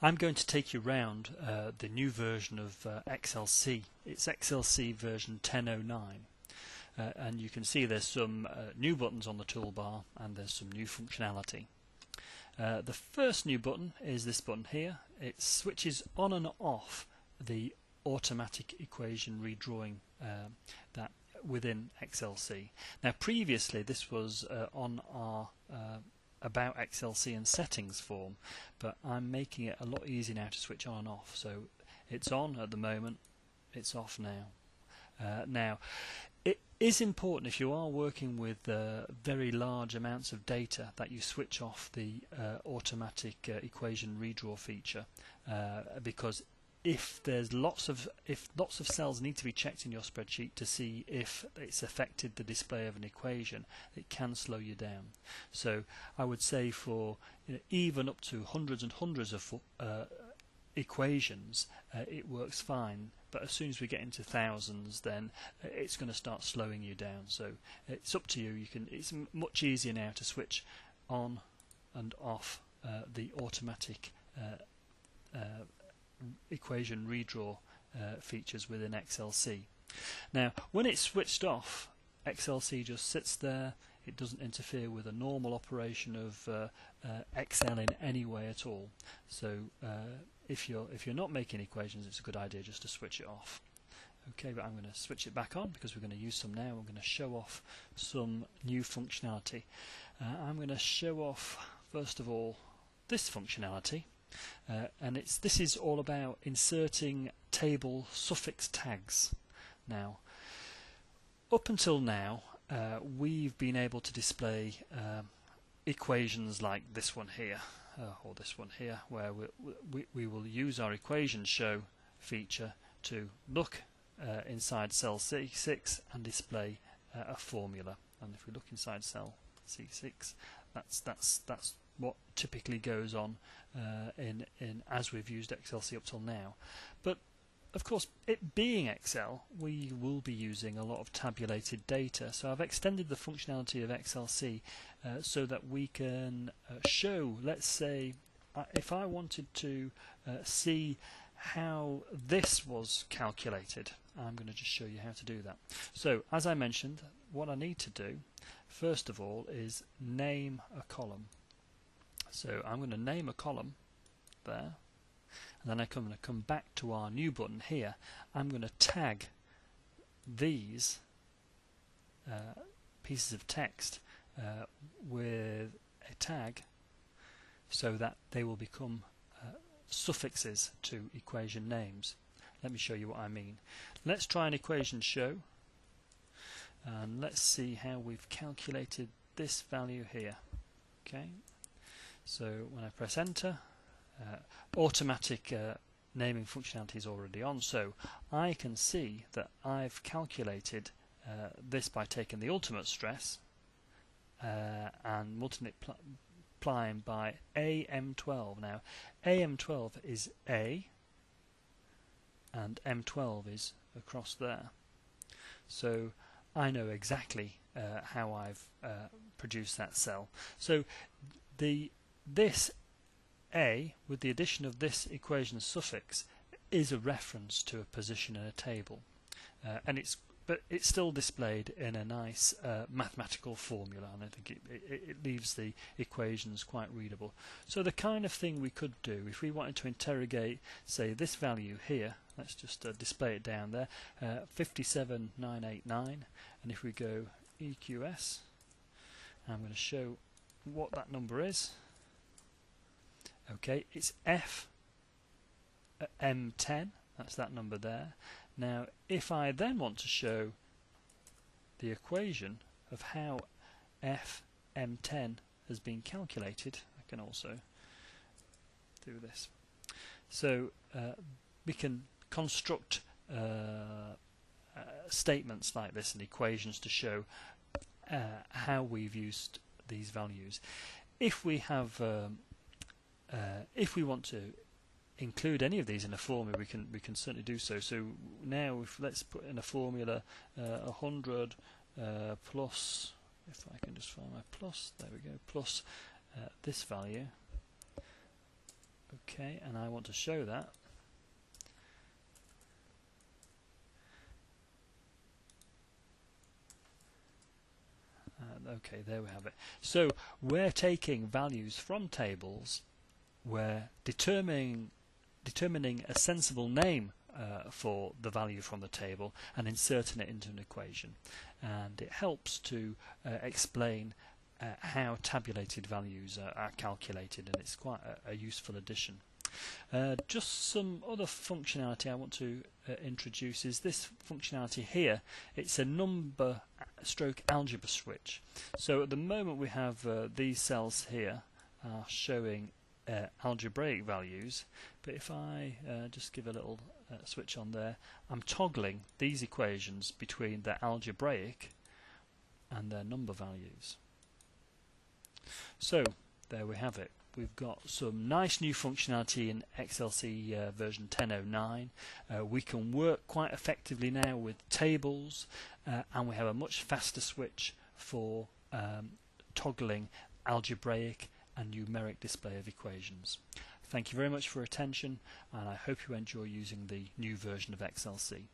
I'm going to take you around uh, the new version of uh, XLC. It's XLC version 1009. Uh, and you can see there's some uh, new buttons on the toolbar and there's some new functionality. Uh, the first new button is this button here. It switches on and off the automatic equation redrawing uh, that within XLC. Now previously this was on our about XLC and settings form but I'm making it a lot easier now to switch on and off. So it's on at the moment. It's off now. Uh, now it is important if you are working with uh, very large amounts of data that you switch off the uh, automatic uh, equation redraw feature uh, because if there's lots of if lots of cells need to be checked in your spreadsheet to see if it's affected the display of an equation it can slow you down. So I would say for you know, even up to hundreds and hundreds of uh, equations uh, it works fine. But as soon as we get into thousands then uh, it's going to start slowing you down. So it's up to you. You can it's much easier now to switch on and off uh, the automatic uh, uh, equation redraw uh, features within XLC. Now, when it's switched off, XLC just sits there. It doesn't interfere with a normal operation of uh, uh, Excel in any way at all. So, uh, if you're if you're not making equations, it's a good idea just to switch it off. Okay, but I'm going to switch it back on because we're going to use some now. I'm going to show off some new functionality. Uh, I'm going to show off first of all this functionality. Uh, and it's this is all about inserting table suffix tags. Now, up until now, uh, we've been able to display um, equations like this one here, uh, or this one here, where we, we, we, will use our equation show feature to look uh, inside cell C6 and display uh, a formula. And if we look inside cell C6, that's that's that's what typically goes on uh, in in as we've used XLC up till now. But of course, it being Excel, we will be using a lot of tabulated data. So I've extended the functionality of XLC uh, so that we can uh, show, let's say, uh, if I wanted to uh, see how this was calculated, I'm going to just show you how to do that. So as I mentioned, what I need to do, first of all, is name a column. So I'm going to name a column there and then I'm going to come back to our new button here. I'm going to tag these uh, pieces of text uh, with a tag so that they will become uh, suffixes to equation names. Let me show you what I mean. Let's try an equation show and let's see how we've calculated this value here. Okay, so when I press enter, uh, automatic uh, naming functionality is already on. So I can see that I've calculated uh, this by taking the ultimate stress uh, and multiplying by AM12. Now AM12 is A and M12 is across there. So I know exactly uh, how I've uh, produced that cell. So the this a, with the addition of this equation suffix, is a reference to a position in a table. Uh, and it's but it's still displayed in a nice uh, mathematical formula and I think it, it, it, leaves the equations quite readable. So the kind of thing we could do if we wanted to interrogate say this value here let's just uh, display it down there uh, 57989 and if we go EQS I'm going to show what that number is Okay, it's F M10, that's that number there. Now, if I then want to show the equation of how F M10 has been calculated, I can also do this. So uh, we can construct uh, uh, statements like this and equations to show uh, how we've used these values. If we have um, uh, if we want to include any of these in a formula, we can we can certainly do so. So now, if let's put in a formula uh, 100 uh, plus, if I can just find my plus, there we go, plus uh, this value. Okay, and I want to show that. Uh, okay, there we have it. So we're taking values from tables, we're determining determining a sensible name uh, for the value from the table and inserting it into an equation. And it helps to uh, explain uh, how tabulated values are, are, calculated, and it's quite a, a useful addition. Uh, just some other functionality I want to uh, introduce is this functionality here. It's a number stroke algebra switch. So at the moment we have uh, these cells here are showing uh, algebraic values but if I uh, just give a little uh, switch on there I'm toggling these equations between their algebraic and their number values. So there we have it. We've got some nice new functionality in XLC uh, version 10.09 uh, we can work quite effectively now with tables uh, and we have a much faster switch for um, toggling algebraic and numeric display of equations. Thank you very much for attention and I hope you enjoy using the new version of XLC.